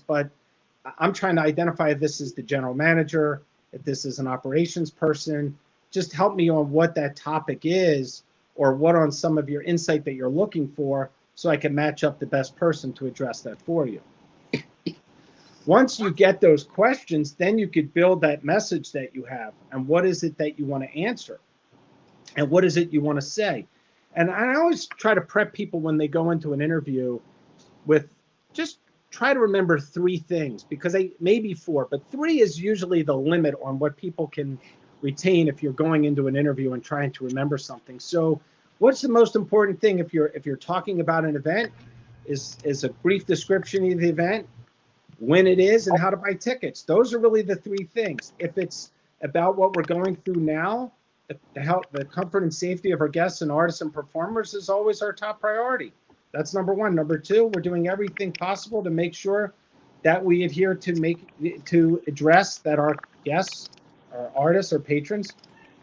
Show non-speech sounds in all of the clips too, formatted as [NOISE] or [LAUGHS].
but I'm trying to identify if this is the general manager, if this is an operations person. Just help me on what that topic is or what on some of your insight that you're looking for so I can match up the best person to address that for you. [LAUGHS] Once you get those questions, then you could build that message that you have and what is it that you want to answer and what is it you want to say. And I always try to prep people when they go into an interview with just try to remember three things because they maybe four, but three is usually the limit on what people can retain if you're going into an interview and trying to remember something. So what's the most important thing if you're if you're talking about an event is is a brief description of the event, when it is and how to buy tickets. Those are really the three things. If it's about what we're going through now, the health, the comfort and safety of our guests and artists and performers is always our top priority. That's number one. Number two, we're doing everything possible to make sure that we adhere to make to address that our guests, our artists, or patrons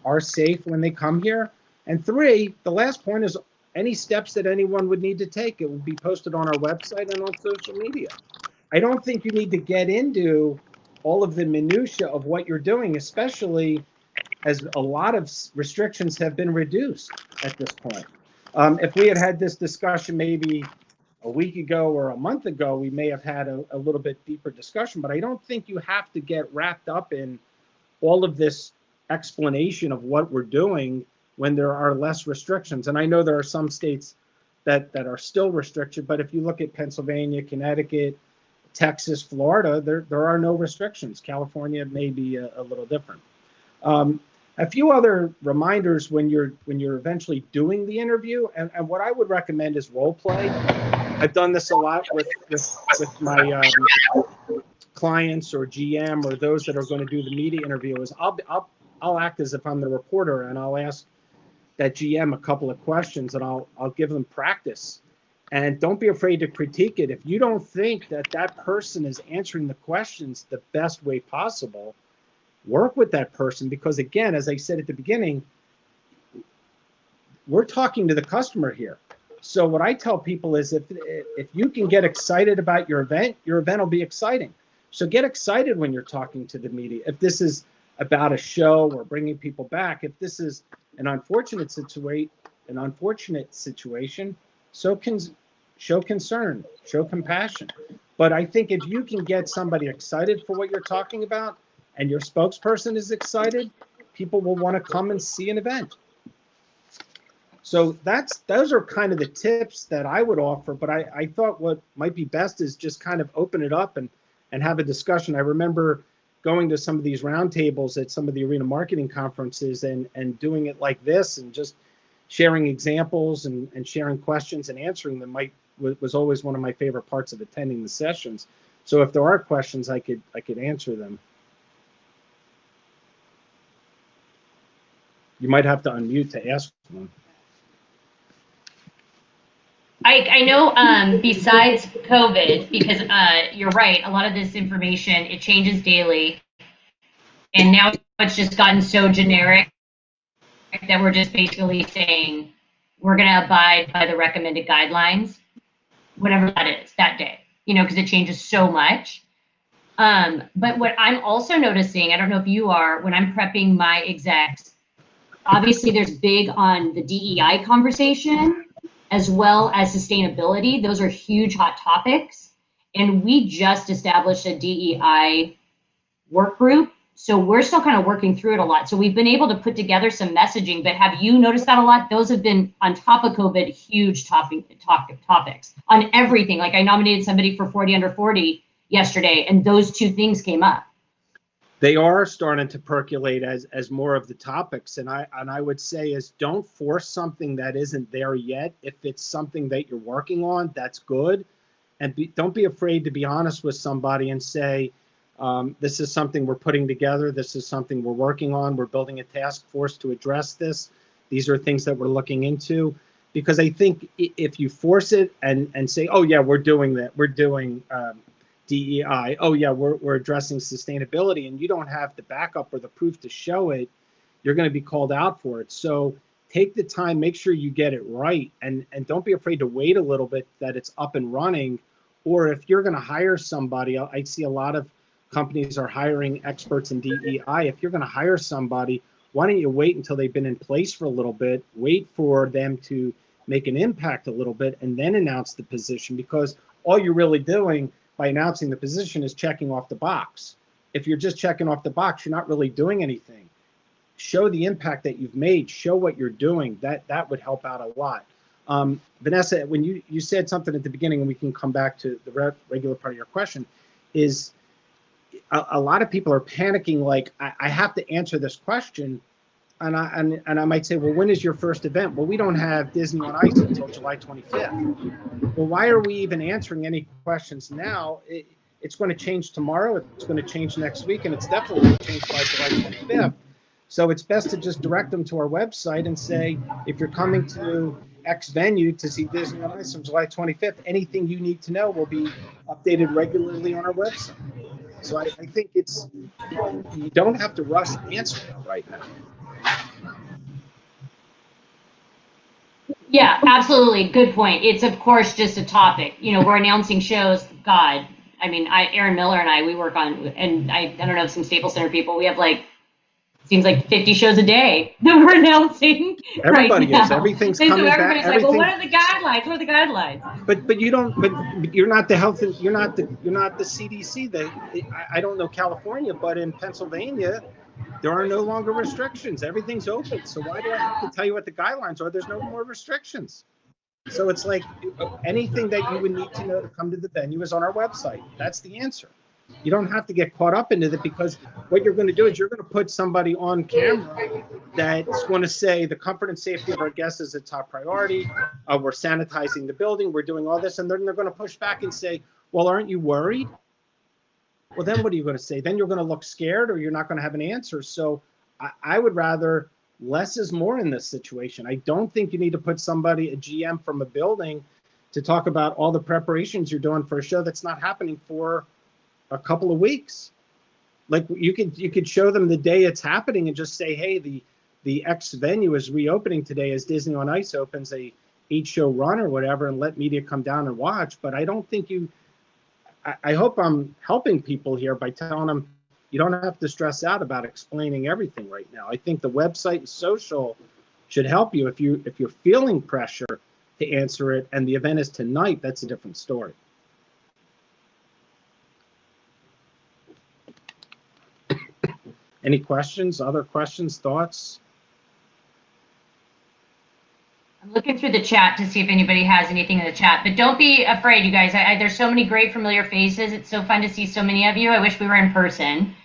are safe when they come here. And three, the last point is any steps that anyone would need to take. It will be posted on our website and on social media. I don't think you need to get into all of the minutia of what you're doing, especially as a lot of restrictions have been reduced at this point. Um, if we had had this discussion maybe a week ago or a month ago, we may have had a, a, little bit deeper discussion, but I don't think you have to get wrapped up in all of this explanation of what we're doing when there are less restrictions. And I know there are some states that, that are still restricted, but if you look at Pennsylvania, Connecticut, Texas, Florida, there, there are no restrictions. California may be a, a little different. Um, a few other reminders when you're when you're eventually doing the interview, and, and what I would recommend is role play. I've done this a lot with with, with my um, clients or GM or those that are going to do the media interview. Is I'll I'll I'll act as if I'm the reporter and I'll ask that GM a couple of questions and I'll I'll give them practice. And don't be afraid to critique it. If you don't think that that person is answering the questions the best way possible, work with that person because again as i said at the beginning we're talking to the customer here. So what i tell people is if if you can get excited about your event your event will be exciting. So get excited when you're talking to the media. If this is about a show or bringing people back if this is an unfortunate situation an unfortunate situation so can show concern show compassion. But i think if you can get somebody excited for what you're talking about and your spokesperson is excited, people will want to come and see an event. So that's those are kind of the tips that I would offer. But I, I thought what might be best is just kind of open it up and and have a discussion. I remember going to some of these roundtables at some of the arena marketing conferences and and doing it like this and just sharing examples and, and sharing questions and answering them might was always one of my favorite parts of attending the sessions. So if there are questions, I could I could answer them. You might have to unmute to ask one. I, I know um, besides COVID, because uh, you're right, a lot of this information, it changes daily. And now it's just gotten so generic that we're just basically saying we're going to abide by the recommended guidelines, whatever that is that day, you know, because it changes so much. Um, but what I'm also noticing, I don't know if you are, when I'm prepping my execs, obviously there's big on the DEI conversation as well as sustainability. Those are huge hot topics. And we just established a DEI work group. So we're still kind of working through it a lot. So we've been able to put together some messaging, but have you noticed that a lot? Those have been on top of COVID, huge topic, topic topics on everything. Like I nominated somebody for 40 under 40 yesterday, and those two things came up they are starting to percolate as as more of the topics. And i and i would say is don't force something that isn't there yet. If it's something that you're working on that's good. And be, don't be afraid to be honest with somebody and say um, this is something we're putting together. This is something we're working on. We're building a task force to address this. These are things that we're looking into. Because i think if you force it and and say oh yeah we're doing that. We're doing um, DEI, oh yeah, we're, we're addressing sustainability, and you don't have the backup or the proof to show it, you're going to be called out for it. So take the time, make sure you get it right, and and don't be afraid to wait a little bit that it's up and running, Or if you're going to hire somebody, I I see a lot of companies are hiring experts in DEI. If you're going to hire somebody, why don't you wait until they've been in place for a little bit, wait for them to make an impact a little bit, and then announce the position? Because all you're really doing by announcing the position is checking off the box. If you're just checking off the box, you're not really doing anything. Show the impact that you've made. Show what you're doing. That that would help out a lot. Um, Vanessa, when you you said something at the beginning, and we can come back to the re- regular part of your question, is a, a lot of people are panicking. Like I, I have to answer this question, and I and, and I might say, well, when is your first event? Well, we don't have Disney on Ice until July 25th. Well, why are we even answering any questions now? It, it's going to change tomorrow. It's going to change next week, and it's definitely going to change by July 25th. So it's best to just direct them to our website and say, if you're coming to X venue to see Disney on Ice on July 25th, anything you need to know will be updated regularly on our website. So I, I think it's you don't have to rush to answer right now. Yeah, absolutely. Good point. It's of course just a topic. You know, we're announcing shows. God, I mean, I, Aaron Miller and I, we work on, and I, I don't know, some Staples Center people. We have like, seems like 50 shows a day [LAUGHS] that we're announcing. Everybody right is. now. Everything's and coming so back. everybody's like, well, what are the guidelines? What are the guidelines? But but you don't. But, but you're not the health. You're not the. You're not the CDC. The I, I don't know California, but in Pennsylvania, there are no longer restrictions. Everything's open. So why do I have to tell you what the guidelines are? There's no more restrictions. So it's like anything that you would need to know to come to the venue is on our website. That's the answer. You don't have to get caught up into it because what you're going to do is you're going to put somebody on camera that's going to say the comfort and safety of our guests is a top priority. Uh, we're sanitizing the building. We're doing all this, and then they're going to push back and say, "Well, aren't you worried?" Well, then what are you going to say? Then you're going to look scared, or you're not going to have an answer. So I, I would rather less is more in this situation. I don't think you need to put somebody, a GM from a building, to talk about all the preparations you're doing for a show that's not happening for a couple of weeks. Like you could you could show them the day it's happening and just say, hey, the the X venue is reopening today as Disney on Ice opens a eight show run or whatever, and let media come down and watch. But I don't think you. I, hope I'm helping people here by telling them you don't have to stress out about explaining everything right now. I think the website and social should help you if you if you're feeling pressure to answer it and the event is tonight, that's a different story. [COUGHS] Any questions, other questions, thoughts? I'm looking through the chat to see if anybody has anything in the chat, but don't be afraid, you guys. I, I, there's so many great familiar faces. It's so fun to see so many of you. I wish we were in person.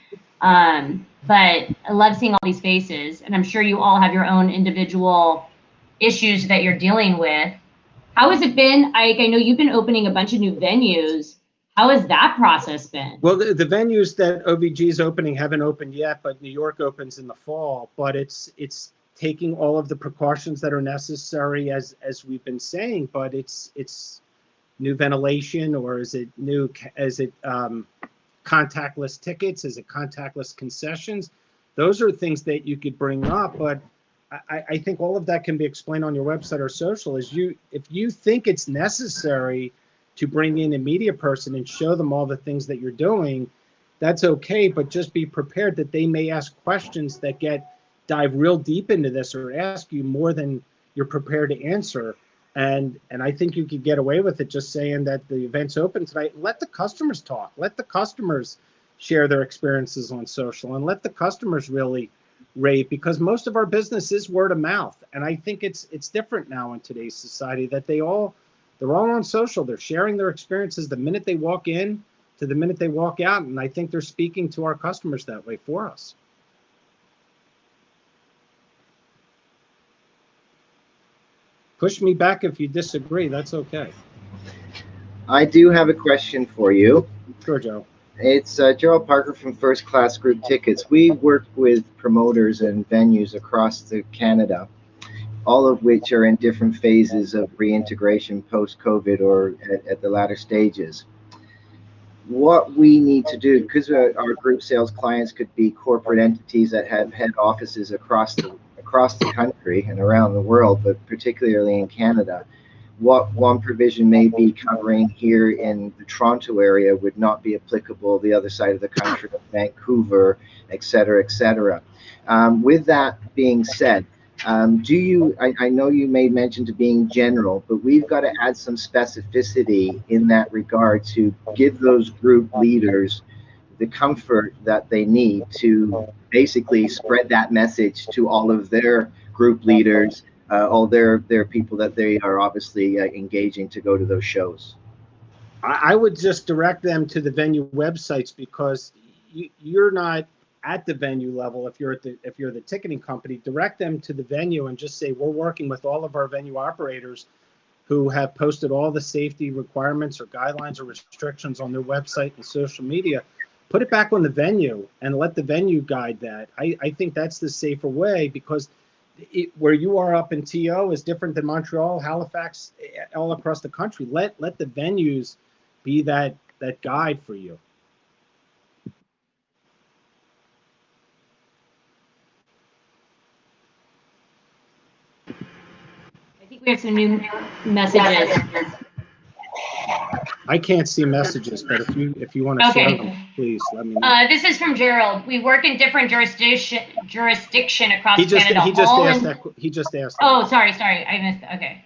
Um, but I love seeing all these faces, and I'm sure you all have your own individual issues that you're dealing with. How has it been? I, I know you've been opening a bunch of new venues. How has that process been? Well, the, the venues that OVG is opening haven't opened yet, but New York opens in the fall. But it's it's taking all of the precautions that are necessary, as as we've been saying. But it's it's new ventilation, or is it new? Is it um, contactless tickets? Is it contactless concessions? Those are things that you could bring up, but I, I think all of that can be explained on your website or social. Is you if you think it's necessary to bring in a media person and show them all the things that you're doing, that's okay. But just be prepared that they may ask questions that get dive real deep into this or ask you more than you're prepared to answer. And and I think you could get away with it just saying that the event's open tonight. Let the customers talk. Let the customers share their experiences on social and let the customers really rate because most of our business is word of mouth. And I think it's it's different now in today's society that they all they're all on social. They're sharing their experiences the minute they walk in to the minute they walk out. And I think they're speaking to our customers that way for us. Push me back if you disagree. That's okay. I do have a question for you. Sure, Joe. It's uh, Gerald Parker from First Class Group Tickets. We work with promoters and venues across the Canada, all of which are in different phases of reintegration post-COVID or at, at the latter stages. What we need to do, because our group sales clients could be corporate entities that have head offices across the across the country and around the world, but particularly in Canada, what one provision may be covering here in the Toronto area would not be applicable the other side of the country, Vancouver, et cetera, et cetera. Um, with that being said, um, do you, I, I, know you made mention to being general, but we've got to add some specificity in that regard to give those group leaders the comfort that they need to basically spread that message to all of their group leaders, uh, all their, their people that they are obviously uh, engaging to go to those shows. I, would just direct them to the venue websites because you, you're not at the venue level if you're at the if you're the ticketing company direct them to the venue and just say we're working with all of our venue operators who have posted all the safety requirements or guidelines or restrictions on their website and social media put it back on the venue and let the venue guide that i, I think that's the safer way because it, where you are up in to is different than montreal halifax eh, all across the country let let the venues be that that guide for you I think we have some new messages. I can't see messages, but if you if you want to Okay. share them, please let me know. Uh, this is from Gerald. We work in different jurisdiction jurisdiction across he just Canada. he just All asked in- that he just asked. that. Oh, sorry, sorry. I missed. Okay,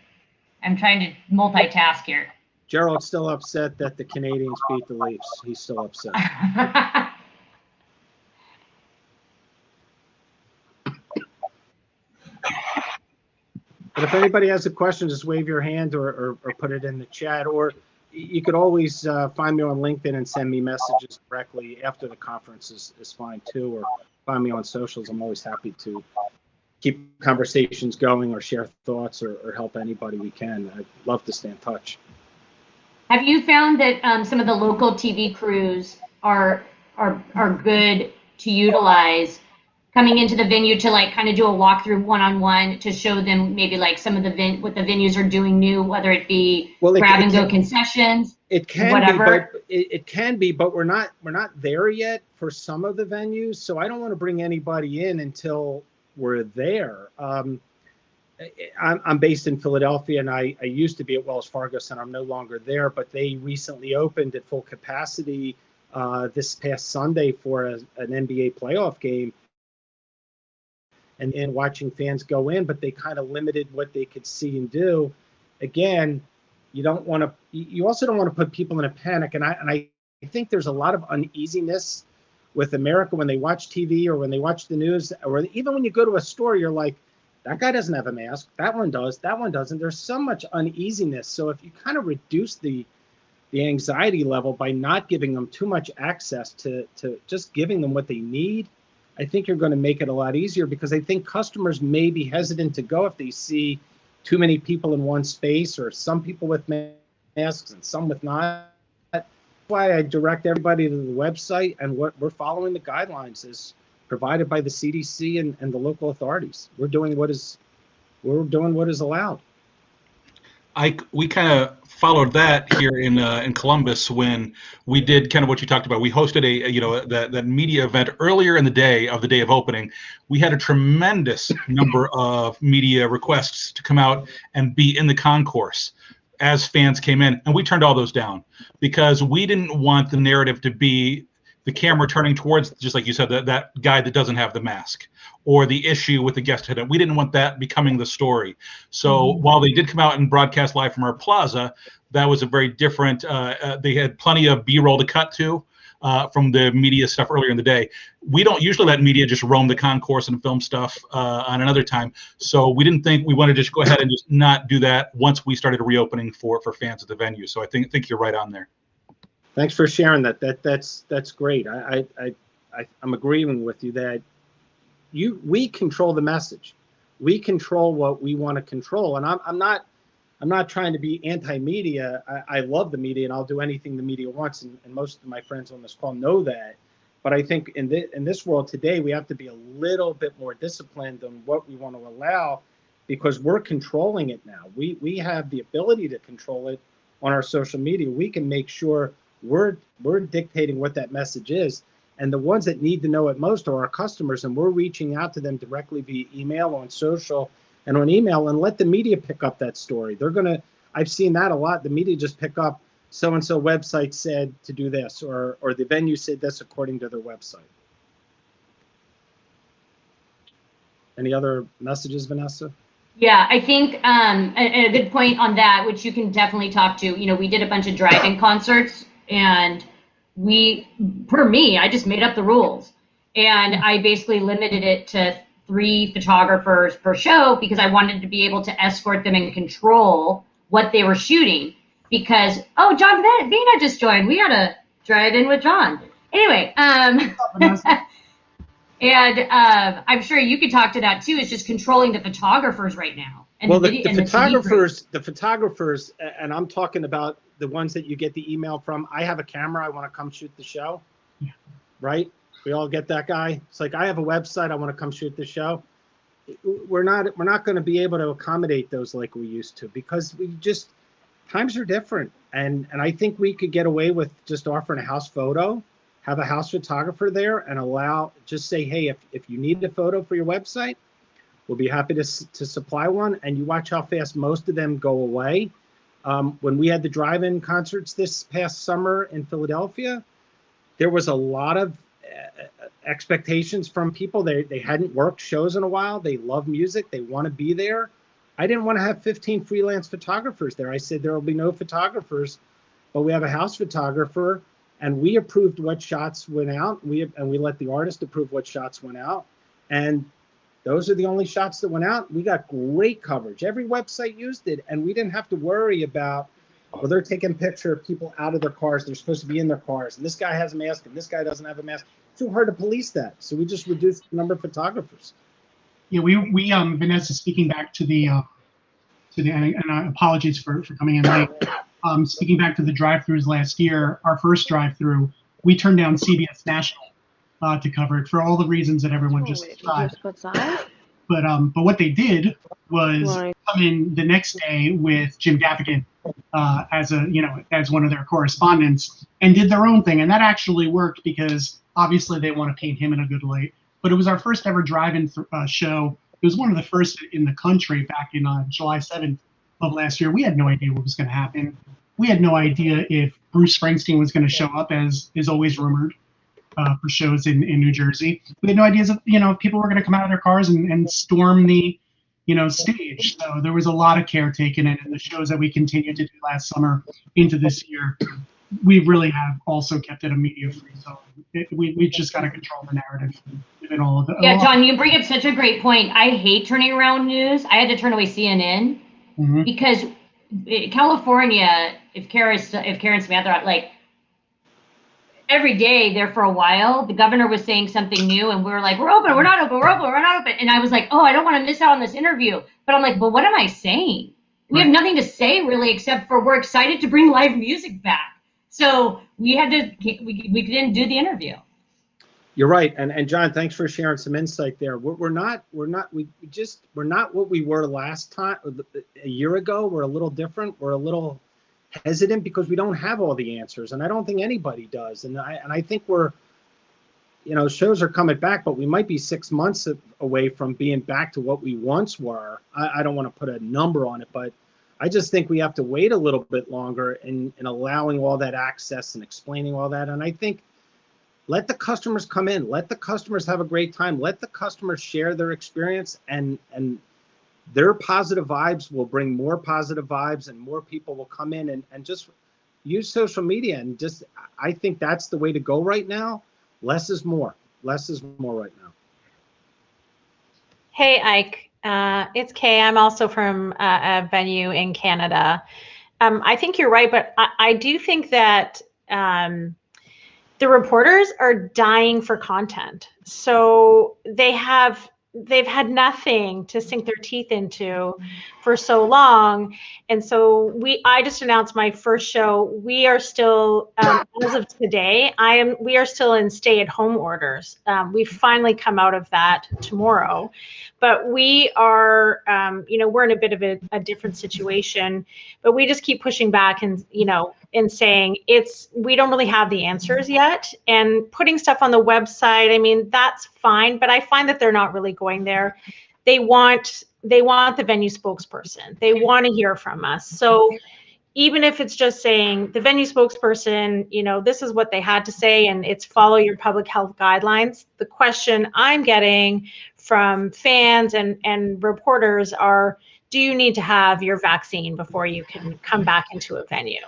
I'm trying to multitask here. Gerald's still upset that the Canadiens beat the Leafs. He's still upset. [LAUGHS] But if anybody has a question, just wave your hand or, or, or put it in the chat. Or you could always uh, find me on LinkedIn and send me messages directly after the conference is, is fine too. Or find me on socials. I'm always happy to keep conversations going or share thoughts or, or help anybody we can. I'd love to stay in touch. Have you found that um, some of the local TV crews are are are good to utilize coming into the venue to like kind of do a walkthrough one on one to show them maybe like some of the ven- what the venues are doing new, whether it be Well, it- grab it and go can- concessions. It can Whatever. be, but it, it can be, but we're not we're not there yet for some of the venues. So I don't want to bring anybody in until we're there. Um, I'm, I'm based in Philadelphia, and I, I used to be at Wells Fargo Center. I'm no longer there, but they recently opened at full capacity uh, this past Sunday for a, an NBA playoff game. And, and watching fans go in, but they kind of limited what they could see and do. Again, you don't want to you also don't want to put people in a panic and i and i think there's a lot of uneasiness with america when they watch tv or when they watch the news or even when you go to a store you're like that guy doesn't have a mask. That one does. That one doesn't. There's so much uneasiness. So if you kind of reduce the the anxiety level by not giving them too much access to to just giving them what they need i think you're going to make it a lot easier because i think customers may be hesitant to go if they see too many people in one space or some people with masks and some with not. That's why I direct everybody to the website and what we're following the guidelines is provided by the CDC and, and the local authorities. We're doing what is we're doing what is allowed. I we kind of followed that here in uh, in Columbus when we did kind of what you talked about. We hosted a you know that that media event earlier in the day of the day of opening. We had a tremendous number of media requests to come out and be in the concourse as fans came in, and we turned all those down because we didn't want the narrative to be the camera turning towards just like you said that that guy that doesn't have the mask or the issue with the guest attendant. We didn't want that becoming the story. So while they did come out and broadcast live from our plaza, that was a very different. Uh, uh, they had plenty of B-roll to cut to uh, from the media stuff earlier in the day. We don't usually let media just roam the concourse and film stuff uh, on another time. So we didn't think we wanted to just go ahead and just not do that once we started reopening for for fans at the venue. So I think think you're right on there. Thanks for sharing that. That that's that's great. I, I, I I'm agreeing with you that you we control the message. We control what we want to control. And I'm I'm not I'm not trying to be anti-media. I, I love the media and I'll do anything the media wants. And, and most of my friends on this call know that. But I think in this in this world today, we have to be a little bit more disciplined on what we want to allow because we're controlling it now. We we have the ability to control it on our social media. We can make sure we're we're dictating what that message is and the ones that need to know it most are our customers and we're reaching out to them directly via email on social and on email and let the media pick up that story they're to I've seen that a lot. The media just pick up so and so website said to do this, or or the venue said this according to their website. Any other messages, Vanessa? Yeah, I think um, a, a good point on that, which you can definitely talk to. You know, we did a bunch of drive-in concerts, and we, per me, I just made up the rules, and I basically limited it to three photographers per show because I wanted to be able to escort them and control what they were shooting. Because oh, John Vina just joined. We gotta drive in with John. Anyway, um, [LAUGHS] And um, I'm sure you could talk to that too. It's just controlling the photographers right now. And well, the, the and photographers, the photographers, and I'm talking about the ones that you get the email from. I have a camera. I want to come shoot the show. Yeah. Right? We all get that guy. It's like I have a website. I want to come shoot the show. We're not. We're not going to be able to accommodate those like we used to because we just times are different. And and I think we could get away with just offering a house photo have a house photographer there and allow just say hey if, if you need a photo for your website we'll be happy to, to supply one and you watch how fast most of them go away um, when we had the drive-in concerts this past summer in philadelphia there was a lot of uh, expectations from people. They, they hadn't worked shows in a while. They love music. They want to be there. I didn't want to have 15 freelance photographers there. I said there will be no photographers but we have a house photographer and we approved what shots went out. We and we let the artist approve what shots went out, and those are the only shots that went out. We got great coverage. Every website used it, and we didn't have to worry about. Well, they're taking picture of people out of their cars. They're supposed to be in their cars, and this guy has a mask, and this guy doesn't have a mask. Too hard to police that, so we just reduced the number of photographers. Yeah, we we um Vanessa speaking back to the uh, to the and, and apologies for for coming in late. Um, speaking back to the drive-throughs last year, our first drive-through, we turned down CBS National uh, to cover it for all the reasons that everyone just described. But um, but what they did was Right. come in the next day with Jim Gaffigan uh, as a you know as one of their correspondents and did their own thing, and that actually worked because obviously they want to paint him in a good light. But it was our first ever drive-in th- uh, show. It was one of the first in the country back in uh, July 7th of last year. We had no idea what was going to happen. We had no idea if Bruce Springsteen was going to show up, as is always rumored uh, for shows in, in New Jersey. We had no ideas if you know if people were going to come out of their cars and, and storm the you know stage. So there was a lot of care taken, and in the shows that we continued to do last summer into this year, we really have also kept it a media free zone. It, we we just got to control the narrative in all of the. Yeah, John, you bring up such a great point. I hate turning around news. I had to turn away CNN Mhm. because eh, California, if Karen's if Karen Samantha like every day there for a while, the governor was saying something new, and we were like, "We're open, we're not open, we're open, we're not open," and I was like, "Oh, I don't want to miss out on this interview," but I'm like, "But what am I saying? We have nothing to say really, except for we're excited to bring live music back." So we had to we, we didn't do the interview. You're right, and and John, thanks for sharing some insight there. We're, we're not we're not we we just we're not what we were last time a year ago. We're a little different. We're a little hesitant because we don't have all the answers, and I don't think anybody does. And I and I think we're you know shows are coming back, but we might be six months away from being back to what we once were. I, I don't want to put a number on it, but I just think we have to wait a little bit longer in, in allowing all that access and explaining all that. And I think let the customers come in let the customers have a great time let the customers share their experience and and their positive vibes will bring more positive vibes and more people will come in and, and just use social media and just i think that's the way to go right now less is more less is more right now Hey, Ike. Uh, it's Kay. I'm also from uh, a venue in Canada. Um, I think you're right, but I, I do think that um, the reporters are dying for content. So they have they've had nothing to sink their teeth into for so long. And so we i just announced my first show. We are still um, as of today i am we are still in stay at home orders. Um, we've finally come out of that tomorrow but we are um, you know we're in a bit of a, a different situation. But we just keep pushing back and you know and saying it's we don't really have the answers yet. And putting stuff on the website i mean that's fine. But i find that they're not really going there. They want they want the venue spokesperson. They want to hear from us. So even if it's just saying the venue spokesperson, you know, this is what they had to say and it's follow your public health guidelines. The question I'm getting from fans and, and reporters are, do you need to have your vaccine before you can come back into a venue?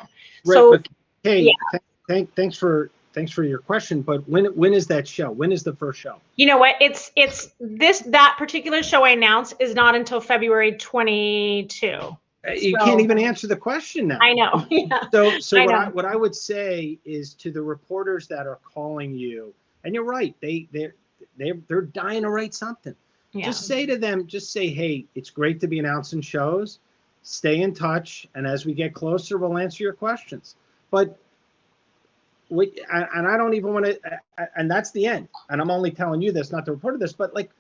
Right, So, but, hey, yeah. th- thank, thanks for, thanks for your question, but when, when is that show? When is the first show? you know what? It's, it's this, that particular show I announced is not until February 22. You So- can't even answer the question now. I know. [LAUGHS] Yeah. So, so I what know. I, what I would say is to the reporters that are calling you, and you're right, they, they're, they're, they're dying to write something. Yeah. Just say to them, just say, hey, it's great to be announcing shows. Stay in touch, and as we get closer, we'll answer your questions. But we, and I don't even want to, and that's the end. And I'm only telling you this, not the report this, but like,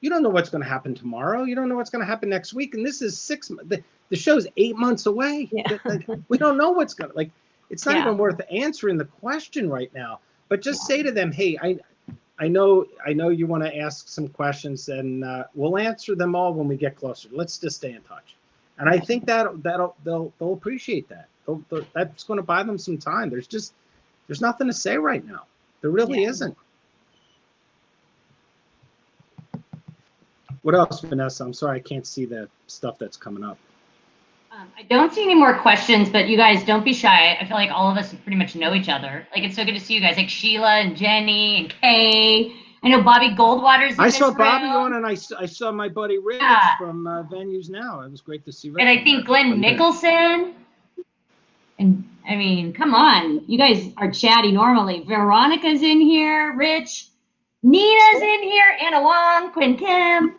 you don't know what's going to happen tomorrow. You don't know what's going to happen next week. And this is six. mo- The, the show's eight months away. Yeah. We don't know what's going to like. It's not Yeah. even worth answering the question right now. But just say to them, hey, I, I know, I know you want to ask some questions, and uh, we'll answer them all when we get closer. Let's just stay in touch. And I think that that'll they'll they'll appreciate that. They'll, they'll- that's going to buy them some time. There's just there's nothing to say right now. There really Yeah. isn't. What else, Vanessa? I'm sorry, I can't see the stuff that's coming up. Um, I don't see any more questions, but you guys don't be shy. I feel like all of us pretty much know each other. Like it's so good to see you guys, like Sheila and Jenny and Kay. I know Bobby Goldwater's. In I saw Bobby on, and I saw my buddy Rich Yeah. from uh, Venues Now. It was great to see. Rich and I think. Glenn. Nicholson. And I mean, come on, you guys are chatty normally. Veronica's in here, Rich, Nina's in here, Anna Wong, Quinn Kim.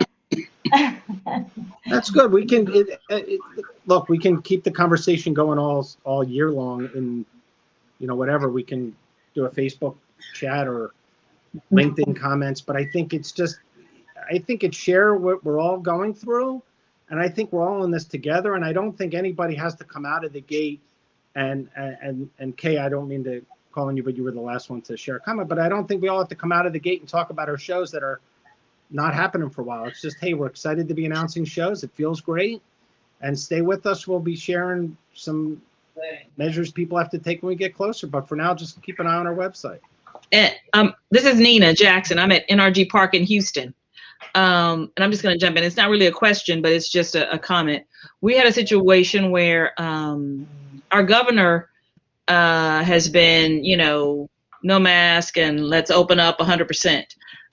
That's good. We can it, it, look. We can keep the conversation going all all year long, and you know whatever. We can do a Facebook chat or LinkedIn comments, but I think it's just. I think it's share what we're all going through, and I think we're all in this together. And I don't think anybody has to come out of the gate. And and and Kay, I don't mean to call on you, but you were the last one to share a comment. But I don't think we all have to come out of the gate and talk about our shows that are not happening for a while. It's just, hey, we're excited to be announcing shows. It feels great. And stay with us. We'll be sharing some measures people have to take when we get closer. But for now, just keep an eye on our website. And, um, this is Nina Jackson. I'm at NRG Park in Houston. Um, and I'm just going to jump in. It's not really a question, but it's just a, a comment. We had a situation where um, our governor uh, has been, you know, no mask and let's open up 100%.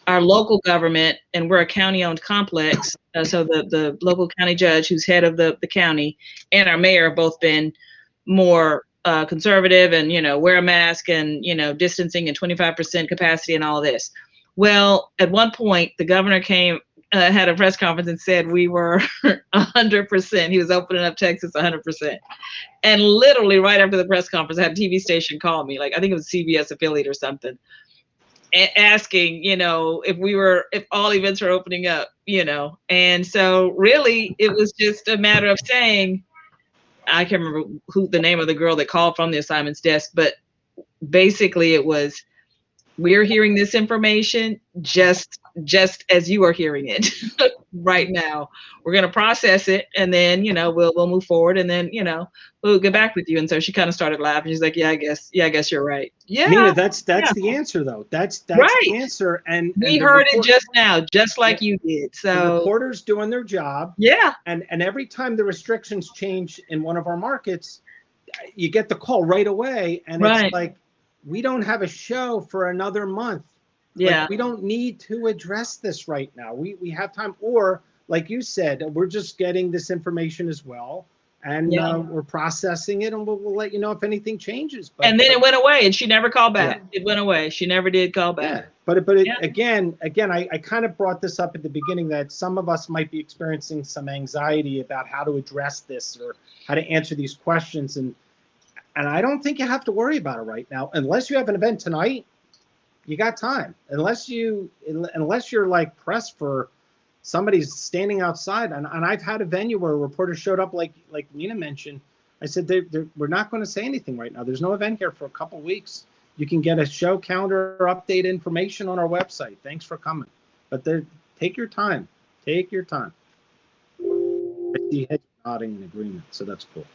Our local government, and we're a county owned complex, uh, so the, the local county judge, who's head of the, the county, and our mayor have both been more uh, conservative and you know wear a mask and you know distancing and 25% capacity and all this. Well at one point the governor came uh, had a press conference and said we were [LAUGHS] 100% he was opening up texas 100% and literally right after the press conference i had a tv station call me like i think it was cbs affiliate or something asking you know if we were if all events were opening up you know. And so really it was just a matter of saying I can't remember who the name of the girl that called from the assignments desk, but basically it was we're hearing this information just just as you are hearing it [LAUGHS] right now. We're gonna process it and then you know we'll we'll move forward and then you know we'll get back with you. And so she kind of started laughing. She's like, Yeah, I guess yeah, I guess you're right. Yeah, Nina, that's that's the answer though. That's that's the answer. And we and heard it just now, just like you did. So the reporters doing their job. yeah, And and every time the restrictions change in one of our markets, you get the call right away. And Right. it's like, we don't have a show for another month. Like, yeah, we don't need to address this right now. We we have time, or like you said, we're just getting this information as well, and Yeah. uh, we're processing it, and we'll, we'll let you know if anything changes. But, and then it went away and she never called back. It went away. She never did call yeah, back. but but it, Yeah. again, again, I, I kind of brought this up at the beginning that some of us might be experiencing some anxiety about how to address this or how to answer these questions, and and I don't think you have to worry about it right now unless you have an event tonight. You got time, unless you unless you're like pressed for somebody's standing outside, and, and I've had a venue where a reporter showed up, like like Nina mentioned. I said they they're, we're not going to say anything right now. There's no event here for a couple weeks. You can get a show calendar update information on our website. Thanks for coming, but take your time. Take your time. I see nodding in agreement, so that's cool.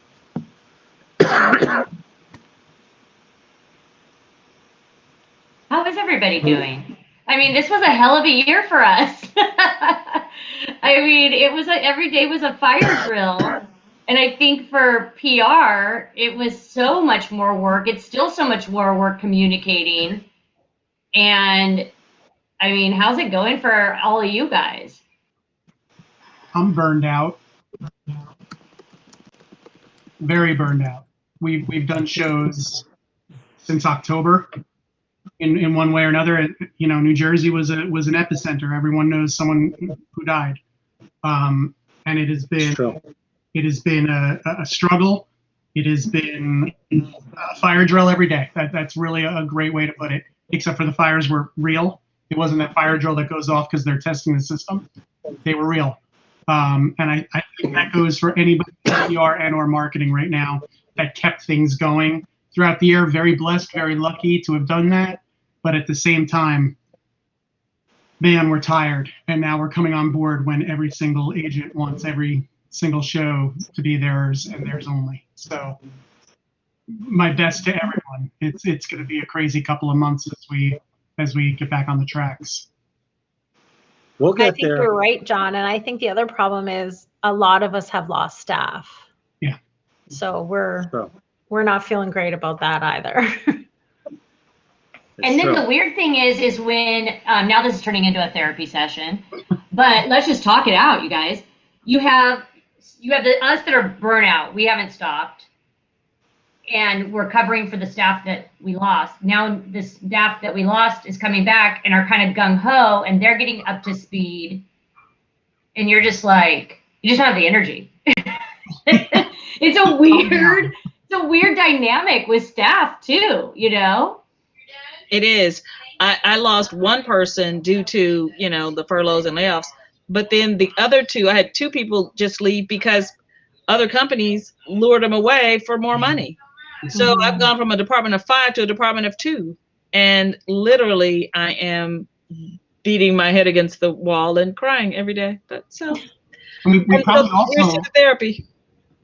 [COUGHS] How is everybody doing? I mean, this was a hell of a year for us. [LAUGHS] I mean, it was like every day was a fire drill. And I think for PR, it was so much more work. It's still so much more work communicating. And I mean, how's it going for all of you guys? I'm burned out. Very burned out. We've we've done shows since October, in in one way or another. You know, New Jersey was a was an epicenter. Everyone knows someone who died, um, and it has been it has been a, a struggle. It has been a fire drill every day. That that's really a great way to put it. Except for the fires were real. It wasn't that fire drill that goes off because they're testing the system. They were real. Um, and I, I think that goes for anybody in PR and or marketing right now that kept things going throughout the year. Very blessed, very lucky to have done that. But at the same time, man, we're tired. And now we're coming on board when every single agent wants every single show to be theirs and theirs only. So my best to everyone. It's it's going to be a crazy couple of months as we as we get back on the tracks. We'll get I think there. you're right, John. And I think the other problem is a lot of us have lost staff. Yeah. So we're True. we're not feeling great about that either. [LAUGHS] It's and then true. the weird thing is, is when um, now this is turning into a therapy session, but let's just talk it out, you guys. You have you have the us that are burnout. We haven't stopped, and we're covering for the staff that we lost. Now the staff that we lost is coming back and are kind of gung ho, and they're getting up to speed, and you're just like you just don't have the energy. [LAUGHS] it's a weird, it's a weird dynamic with staff too. You know. It is. I, I lost one person due to, you know, the furloughs and layoffs. But then the other two, I had two people just leave because other companies lured them away for more money. Mm-hmm. So I've gone from a department of five to a department of two. And literally, I am beating my head against the wall and crying every day. But so, we, we and so probably also the therapy.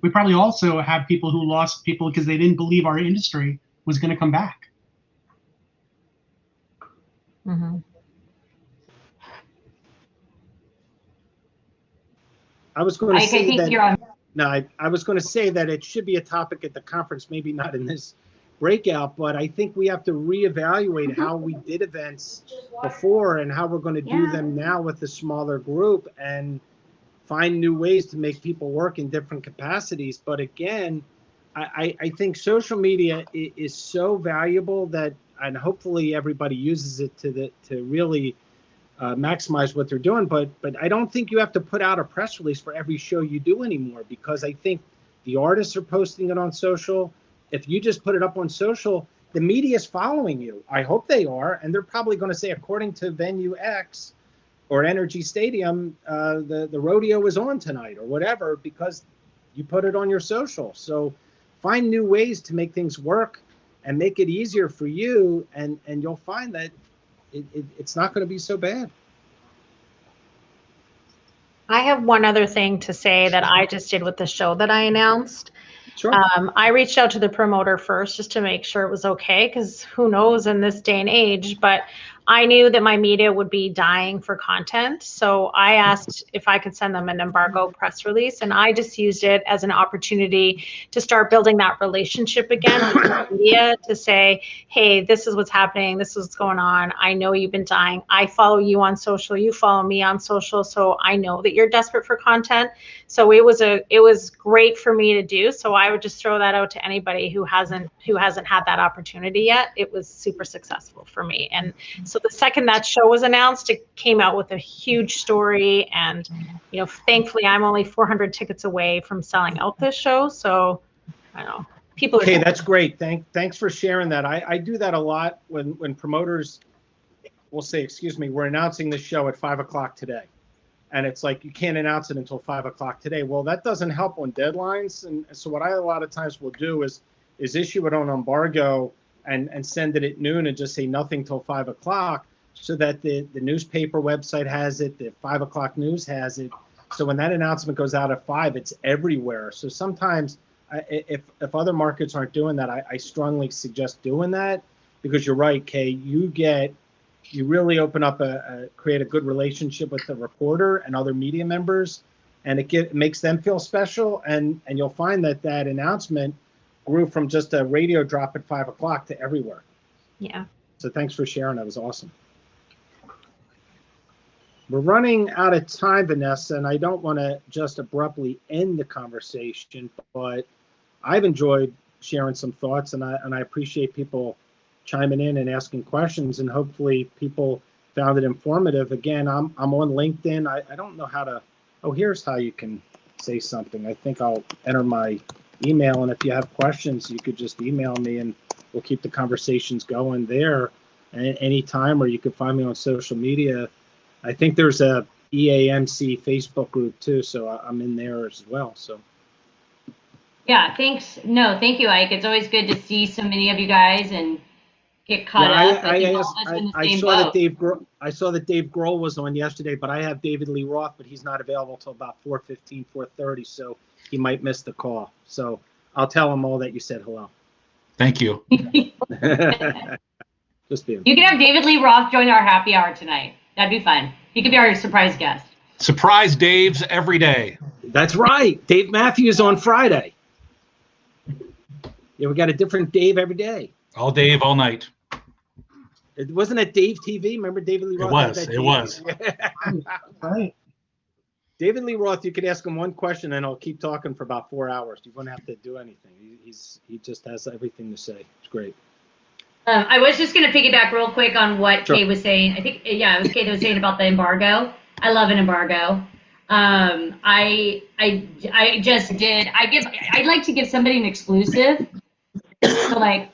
we probably also have people who lost people because they didn't believe our industry was going to come back. Mhm. I was going to I say think that. you're on. No, I, I was going to say that it should be a topic at the conference, maybe not in this breakout, but I think we have to reevaluate how we did events before and how we're going to do Yeah. them now with a smaller group and find new ways to make people work in different capacities. But again, I, I, I think social media is, is so valuable that, and hopefully everybody uses it to the to really uh, maximize what they're doing. But but I don't think you have to put out a press release for every show you do anymore because I think the artists are posting it on social. If you just put it up on social, the media is following you. I hope they are, and they're probably going to say, according to venue X or NRG Stadium, uh, the the rodeo is on tonight or whatever because you put it on your social. So find new ways to make things work and make it easier for you, and and you'll find that it, it, it's not going to be so bad. I have one other thing to say that I just did with the show that I announced. Sure. Um, I reached out to the promoter first just to make sure it was okay because who knows in this day and age. But I knew that my media would be dying for content. So I asked if I could send them an embargo press release. And I just used it as an opportunity to start building that relationship again with the [CLEARS THROAT] media to say, hey, this is what's happening. This is what's going on. I know you've been dying. I follow you on social. You follow me on social. So I know that you're desperate for content. So it was a it was great for me to do. So I would just throw that out to anybody who hasn't who hasn't had that opportunity yet. It was super successful for me. And so the second that show was announced, it came out with a huge story. And you know, thankfully, I'm only 400 tickets away from selling out this show. So I don't know. People are Okay, that's great. Thank, thanks for sharing that. I, I do that a lot when, when promoters will say, excuse me, we're announcing this show at five o'clock today. And it's like, you can't announce it until five o'clock today. Well, that doesn't help on deadlines. And so what I a lot of times will do is, is issue it on embargo and, and send it at noon and just say nothing till five o'clock so that the, the newspaper website has it, the five o'clock news has it. So when that announcement goes out at five, it's everywhere. So sometimes, I, if if other markets aren't doing that, I, I strongly suggest doing that because you're right, Kay. You get you really open up a, a create a good relationship with the reporter and other media members, and it get, makes them feel special. And and you'll find that that announcement grew from just a radio drop at five o'clock to everywhere. Yeah. So thanks for sharing. That was awesome. We're running out of time, Vanessa, and I don't want to just abruptly end the conversation, but I've enjoyed sharing some thoughts, and I and I appreciate people chiming in and asking questions, and hopefully people found it informative. Again, I'm I'm on LinkedIn. I, I don't know how to. Oh, here's how you can say something. I think I'll enter my email, and if you have questions, you could just email me, and we'll keep the conversations going there. And anytime, or you can find me on social media. I think there's a EAMC Facebook group too, so I- I'm in there as well. So Yeah, thanks. No, thank you, Ike. It's always good to see so many of you guys and get caught Yeah, up. I, think all asked- of us are in the I- I same saw that. Dave. Gro- I saw that Dave Grohl was on yesterday, but I have David Lee Roth, but he's not available till about 4:15, 4:30, so he might miss the call. So I'll tell him all that you said hello. Thank you. [LAUGHS] Just being. You can have David Lee Roth join our happy hour tonight. That'd be fun. He could be our surprise guest. Surprise Dave's every day. That's right. Dave Matthews on Friday. Yeah, we got a different Dave every day. All Dave, all night. It wasn't it Dave TV? Remember David Lee Roth? It was, that it TV? was. [LAUGHS] Right. David Lee Roth, you could ask him one question and I'll keep talking for about four hours. You wouldn't have to do anything. He, he's he just has everything to say. It's great. Um, I was just going to piggyback real quick on what Sure. Kay was saying. I think, yeah, it was Kay that was saying about the embargo. I love an embargo. Um, I, I, I just did. I give. I'd like to give somebody an exclusive. so like,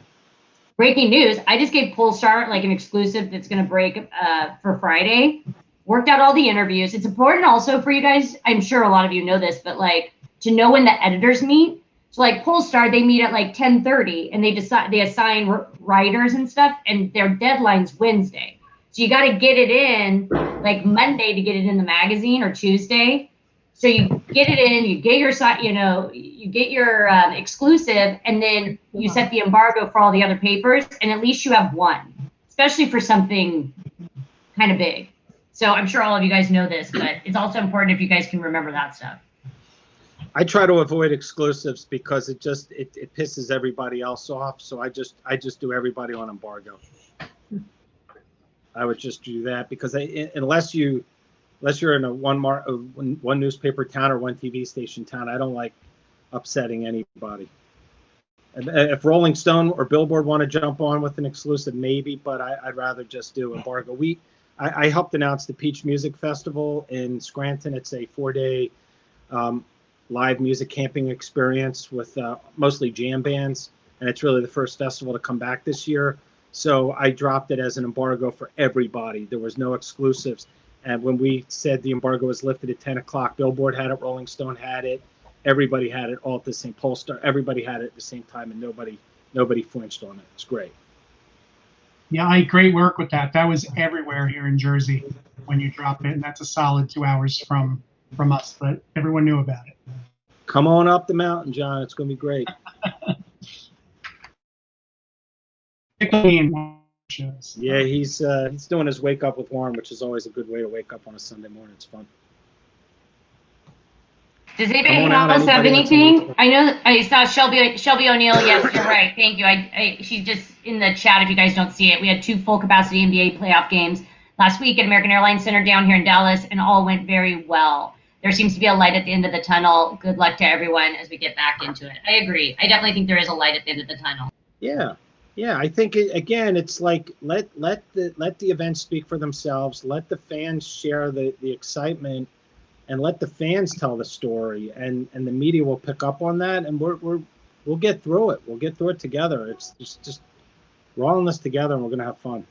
breaking news. I just gave Pollstar like an exclusive that's going to break uh, for Friday. Worked out all the interviews. It's important also for you guys. I'm sure a lot of you know this, but like to know when the editors meet. So like Pollstar, they meet at like 10:30 and they decide they assign writers and stuff, and their deadline's Wednesday. So you got to get it in like Monday to get it in the magazine or Tuesday. So you get it in, you get your si- you know you get your um, exclusive, and then you set the embargo for all the other papers, and at least you have one, especially for something kind of big. So I'm sure all of you guys know this, but it's also important if you guys can remember that stuff. I try to avoid exclusives because it just it, it pisses everybody else off. So I just I just do everybody on embargo. I would just do that because I, unless you unless you're in a one mar one, newspaper town or one TV station town, I don't like upsetting anybody. Uh, If Rolling Stone or Billboard want to jump on with an exclusive, maybe, but I, I'd rather just do embargo. We I, I helped announce the Peach Music Festival in Scranton. It's a four-day um, live music camping experience with uh, mostly jam bands, and it's really the first festival to come back this year. So I dropped it as an embargo for everybody. There was no exclusives. And when we said the embargo was lifted at 10 o'clock, Billboard had it, Rolling Stone had it, everybody had it all at the same Pollstar. Everybody had it at the same time, and nobody nobody flinched on it. It's great. Yeah, I great work with that. That was everywhere here in Jersey when you drop it, and that's a solid two hours from from us, but everyone knew about it. Come on up the mountain, John. It's going to be great. Particularly in shows. Yeah, he's uh, he's doing his wake up with Warren, which is always a good way to wake up on a Sunday morning. It's fun. Does anybody Come on out, else have anybody anything? want I know I saw Shelby Shelby O'Neill. Yes, you're right. Thank you. I, I she's just in the chat. If you guys don't see it, we had two full capacity NBA playoff games last week at American Airlines Center down here in Dallas, and all went very well. There seems to be a light at the end of the tunnel. Good luck to everyone as we get back into it. I agree. I definitely think there is a light at the end of the tunnel. Yeah, yeah. I think it, again, it's like let let the let the events speak for themselves. Let the fans share the the excitement, and let the fans tell the story, and and the media will pick up on that, and we're we're we'll get through it. We'll get through it together. It's just just we're all in this together, and we're gonna have fun.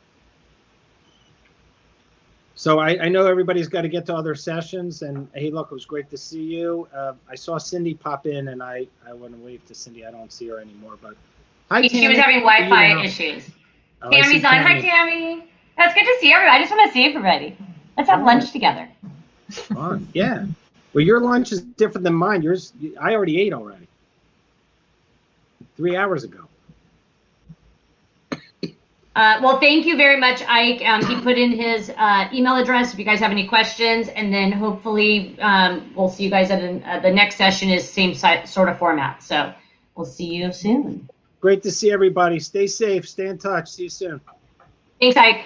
So I, I know everybody's got to get to other sessions, and hey, look, it was great to see you. Uh, I saw Cindy pop in, and I I want to wave to Cindy. I don't see her anymore, but hi, she Tammy. was having to see you Wi-Fi issues. Oh, Tammy's on. Hi, Tammy. Tammy. That's good to see everybody. I just want to see everybody. Let's have lunch together. Fun. Yeah. Well, your lunch is different than mine. Yours, I already ate already. Three hours ago. Uh, well, thank you very much, Ike. Um, he put in his uh, email address if you guys have any questions, and then hopefully um, we'll see you guys at an, uh, the next session is same si- sort of format. So we'll see you soon. Great to see everybody. Stay safe. Stay in touch. See you soon. Thanks, Ike.